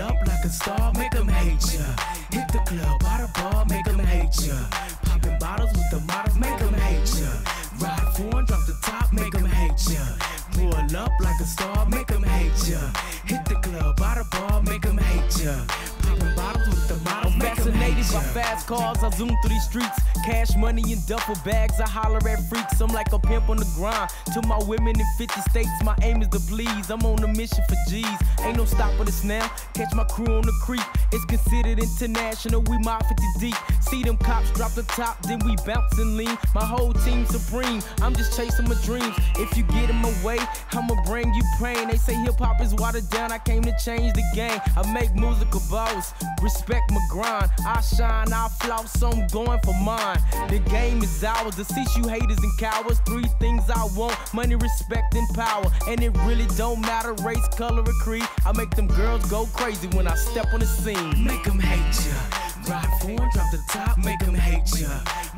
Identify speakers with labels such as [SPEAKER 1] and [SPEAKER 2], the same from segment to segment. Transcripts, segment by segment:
[SPEAKER 1] Pull up like a star, make them hate ya. Hit the club, by the bar, make them hate ya. Popping bottles with the models, make them hate ya. Ride foreign, drop the top, make them hate ya. Pull up like a star, make them hate ya. Hit the club, by the bar, make them hate ya. Popping bottles them
[SPEAKER 2] Fascinated
[SPEAKER 1] hate
[SPEAKER 2] by
[SPEAKER 1] ya.
[SPEAKER 2] fast cars, I zoom through these streets. Cash money in duffel bags, I holler at freaks. I'm like a pimp on the grind. To my women in 50 states, my aim is to please. I'm on a mission for G's. Ain't no stopping us now. Catch my crew on the creek. It's considered international, we mob 50 deep. See them cops drop the top, then we bounce and lean. My whole team supreme. I'm just chasing my dreams. If you get in my way, I'ma bring you pain. They say hip hop is watered down. I came to change the game. I make musical balls. Respect my grind. I shine, I flout, so I'm going for mine. The game is ours. Cease you haters and cowards. Three things I want: money, respect, and power. And it really don't matter race, color, or creed. I make them girls go crazy when I step on the scene.
[SPEAKER 1] Make them hate ya. Ride foreign, drop the top, make them hate ya.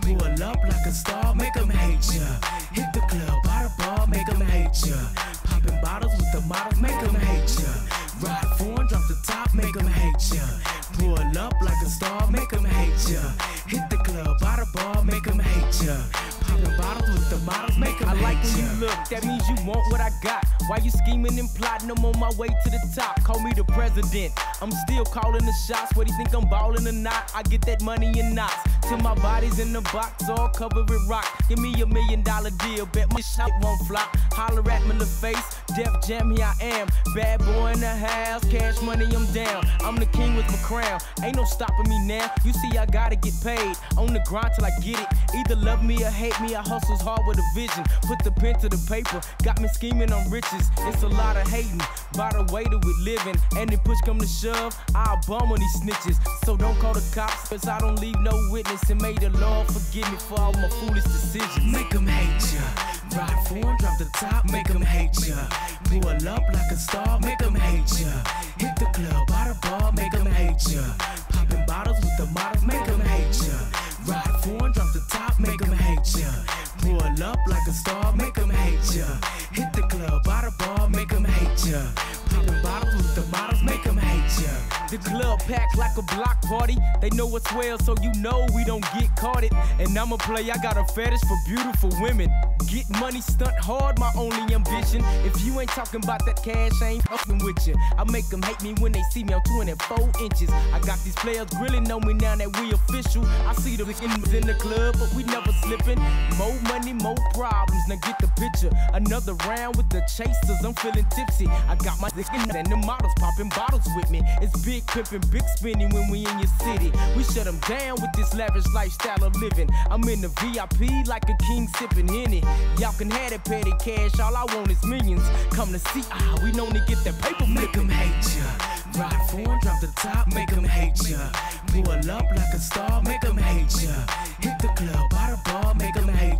[SPEAKER 1] Pull up like a star, make them hate ya. Hit the club, by the bar, make them hate ya. Popping bottles with the models, make them hate ya. Ride foreign, drop the top, make them hate ya. Pull up like a star, ya. Hit the club, by the bar, make them hate ya. Popping bottles with the models, make them
[SPEAKER 2] I like when you look, that means you want what I got. Why you scheming and plotting? I'm on my way to the top. Call me the president. I'm still calling the shots. What do you think I'm balling or not? I get that money in knots. Till my body's in the box, all covered with rock. Give me a million dollar deal, bet my shit won't flop. Holler at me in the face, Def Jam, here I am. Bad boy in the house, cash money, I'm down. I'm the king with my crown. Ain't no stopping me now. You see, I gotta get paid. On the grind till I get it. Either love me or hate me, I hustle's hard with a vision. Put the pen to the paper, got me scheming on riches. It's a lot of hating, by the way that we living. And if push come to shove, I'll bum on these snitches. So don't call the cops, cause I don't leave no witness. And may the Lord forgive me for all my foolish decisions.
[SPEAKER 1] Make them hate ya. Ride foreign, drop the top, make them hate ya. Pull up like a star, make them hate ya. Hit the club, by the bar, make them hate ya. Club
[SPEAKER 2] packed like a block party. They know us well, so you know we don't get caught it. And I'ma play, I got a fetish for beautiful women. Get money, stunt hard, my only ambition. If you ain't talking about that cash, I ain't fucking with you. I make them hate me when they see me on 24 inches. I got these players grilling on me now that we official. I see the niggas in the club, but we never slipping. More money, more problems. Now get the picture. Another round with the chasers, I'm feeling tipsy. I got my niggas and the models popping bottles with me. It's big pimping, big spinning when we in your city. We shut them down with this lavish lifestyle of living. I'm in the VIP like a king sipping Henny. Y'all can have that petty cash, all I want is millions. Come to see, ah, we known to get that paper
[SPEAKER 1] Make them hate ya. Ride foreign, drop the top, make them hate ya. Pull up like a star, make them hate ya. Hit the club, by the bar, make them hate.